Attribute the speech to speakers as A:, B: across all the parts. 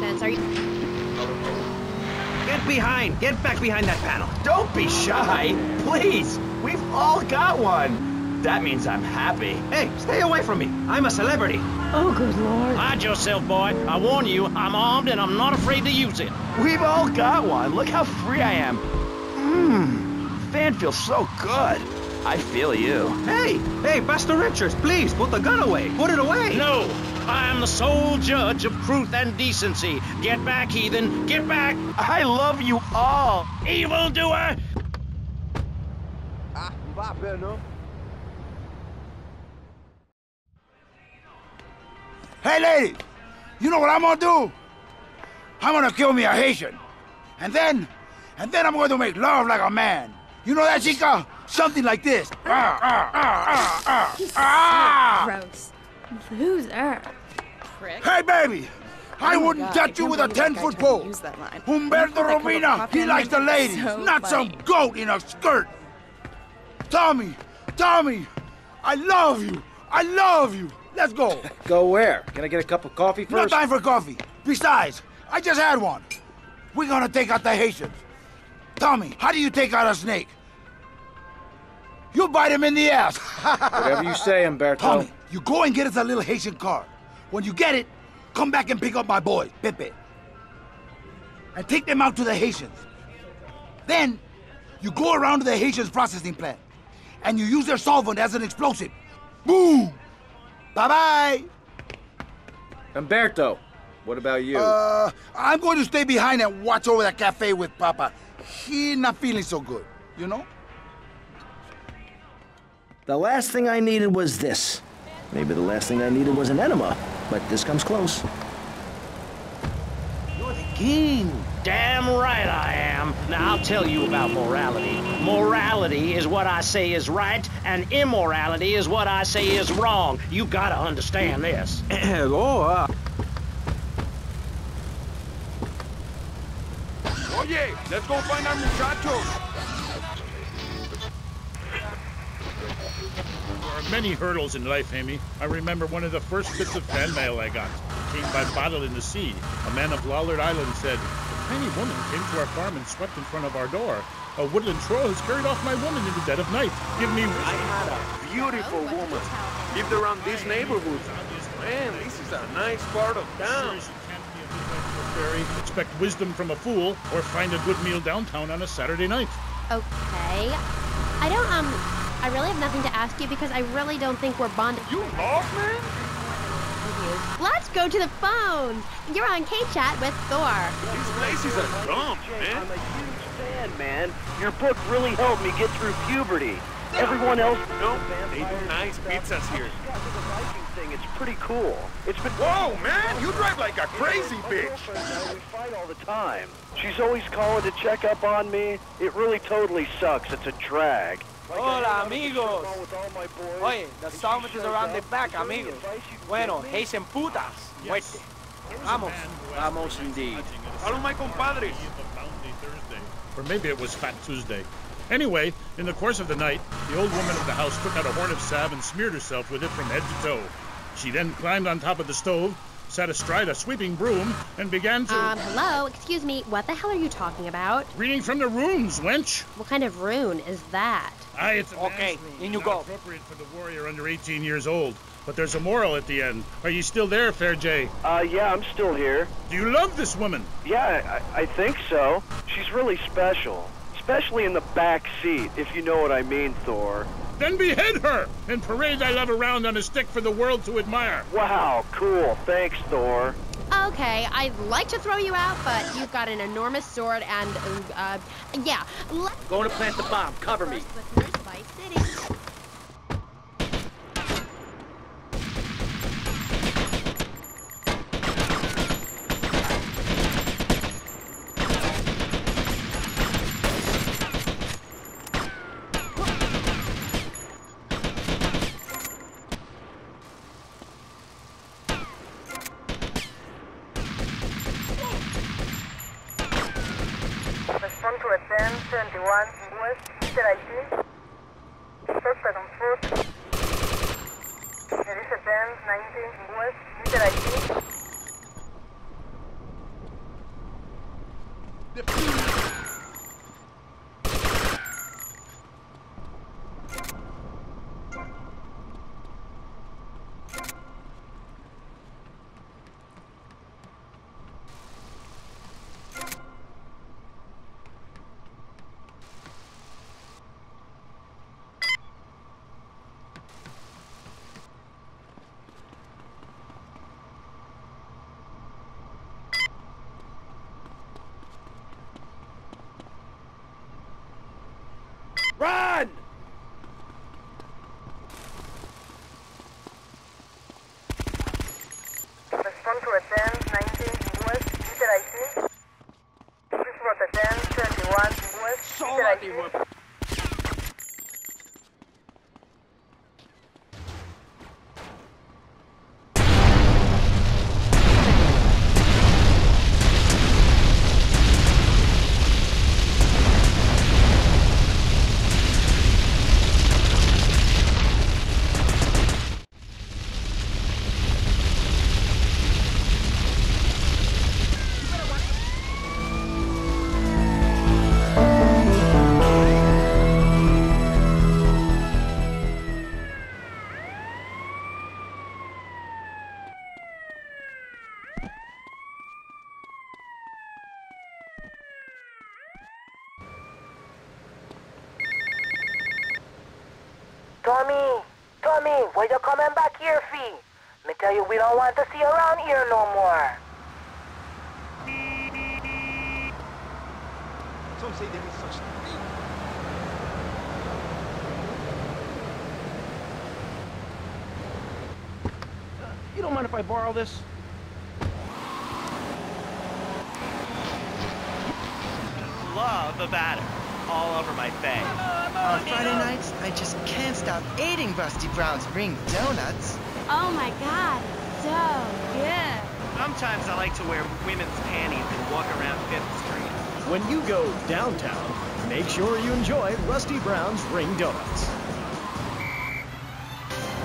A: Sense, are you?
B: Get behind! Get back behind that panel! Don't be shy! Please! We've all got one! That means I'm happy. Hey, stay away from me! I'm a celebrity!
A: Oh, good lord.
C: Hide yourself, boy. I warn you, I'm armed and I'm not afraid to use it.
B: We've all got one! Look how free I am! Mmm. Fan feels so good! I feel you. Hey! Hey, Pastor Richards, please, put the gun away! Put it away!
C: No, I am the sole judge of truth and decency. Get back, heathen. Get back,
B: I love you all!
C: evildoer!
D: Ah, não vai a pé, não.
E: Hey, lady! You know what I'm gonna do? I'm gonna kill me a Haitian. And then, and then I'm going to make love like a man. You know that, chica? Something like this. Ah, ah, ah, ah, ah,
A: He's
E: ah.
A: so gross. Loser.
F: Prick.
E: Hey, baby! I
F: Oh my
E: wouldn't
F: God,
E: touch
F: I
E: you with a
F: believe that guy
E: 10-foot pole.
F: use that line.
E: Humberto
F: You put that cup of
E: Robina,
F: coffee
E: he likes
F: me?
E: the ladies,
F: So
E: not some goat in a skirt. Tommy, Tommy, I love you. I love you. Let's go.
D: Go where? Can I get a cup of coffee first?
E: No time for coffee. Besides, I just had one. We're gonna take out the Haitians. Tommy, how do you take out a snake? You bite him in the ass.
D: Whatever you say, Umberto.
E: Tommy, you go and get us a little Haitian car. When you get it, come back and pick up my boy, Pepe. And take them out to the Haitians. Then, you go around to the Haitians processing plant. And you use their solvent as an explosive. Boom! Bye-bye!
D: Umberto, what about you?
E: Uh, I'm going to stay behind and watch over the cafe with Papa. He not feeling so good, you know?
G: The last thing I needed was this. Maybe the last thing I needed was an enema, but this comes close.
C: You're the king. Damn right I am. Now I'll tell you about morality. Morality is what I say is right, and immorality is what I say is wrong. You gotta understand this.
B: oh, uh,
H: Oye, let's go find our muchachos.
I: Many hurdles in life, Amy. I remember one of the first bits of fan mail I got. Came by bottle in the sea. A man of Lollard Island said, A tiny woman came to our farm and swept in front of our door. A woodland troll has carried off my woman in the dead of night. Give me
H: I
I: wisdom.
H: had a beautiful woman.
A: did you?
H: Lived around this neighborhood. Man, this is a nice part of town.
I: Serious, you can't be a midwife to a fairy, expect wisdom from a fool, or find a good meal downtown on a Saturday night.
A: Okay. I don't, um, I really have nothing to ask you because I really don't think we're bonded.
H: You lost, man?
A: Let's go to the phones. You're on K-Chat with Thor.
H: This place is a dump, man.
J: I'm a huge fan, man. Your book really helped me get through puberty. Everyone else.
H: No, they do nice pizzas here.
J: Yeah, I did the Viking thing. It's pretty cool. It's been.
H: Whoa, man, you drive like a crazy bitch.
J: We fight all the time. She's always calling to check up on me. It really totally sucks. It's a drag. Like I
K: Hola,
J: hang out at the
K: amigos.
J: mall with all my boys,
K: Oye, the
J: and she
K: sandwich is around the back,
J: Is there any
K: amigos.
J: advice you can
K: Bueno,
J: give me?
K: Haitian putas. Muerte. Vamos.
J: Vamos indeed.
H: Hello, my compadres.
I: Or maybe it was Fat Tuesday. Anyway, in the course of the night, the old woman of the house took out a horn of salve and smeared herself with it from head to toe. She then climbed on top of the stove, sat astride a sweeping broom, and began to...
A: Um, hello, excuse me, what the hell are you talking about?
I: Reading from the runes, wench!
A: What kind of rune is that?
I: Aye, it's a
K: Okay,
I: rune,
K: in you
I: not
K: go.
I: appropriate for the warrior under 18 years old. But there's a moral at the end. Are you still there, Fair Jay?
J: Uh, yeah, I'm still here.
I: Do you love this woman?
J: Yeah, I, I think so. She's really special. Especially in the back seat, if you know what I mean, Thor.
I: Then behead her and parade thy love around on a stick for the world to admire.
J: Wow, cool. Thanks, Thor.
A: Okay, I'd like to throw you out, but you've got an enormous sword and, uh, yeah. Let's
J: Going to plant the bomb. Cover me.
L: To a 1071 West, Interactive. Suspect on foot. There is a Benz 90 West. Meter ID.
D: Run!
F: Tommy, Tommy, why you coming back here, fee? Me tell you, we don't want to see you around here no more.
K: Some say there is such thing.
C: Uh, you don't mind if I borrow this?
M: Love a batter all over my face.
N: On Friday nights, I just can't stop eating Rusty Brown's ring donuts.
A: Oh my god, so good.
M: Sometimes I like to wear women's panties and walk around Fifth Street.
O: When you go downtown, make sure you enjoy Rusty Brown's Ring Donuts.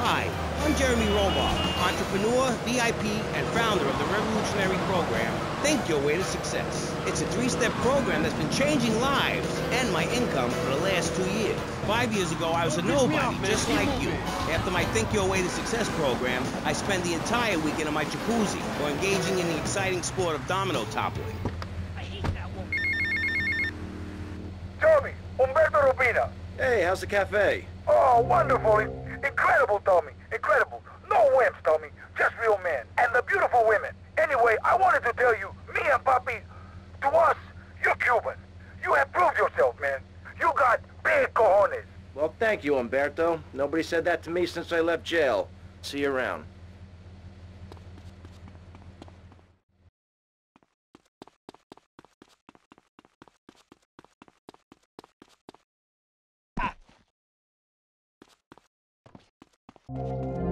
P: Hi, I'm Jeremy Robard, entrepreneur, VIP, and founder of the Revolutionary Program. Think your way to success. It's a three-step program that's been changing lives and my income for the last two years. Five years ago, I was a nobody, just like you. After my Think Your Way to Success program, I spent the entire weekend in my jacuzzi or engaging in the exciting sport of domino toppling. I hate that one.
E: Tommy, Umberto Robina.
D: Hey, how's the cafe?
E: Oh, wonderful. Incredible, Tommy. Incredible. No wimps, Tommy. Just real men. And the beautiful women. Anyway, I wanted to tell you, me and Papi, to us, you're Cuban. You have proved yourself, man. You got big cojones.
D: Well, thank you, Umberto. Nobody said that to me since I left jail. See you around.
E: Ah.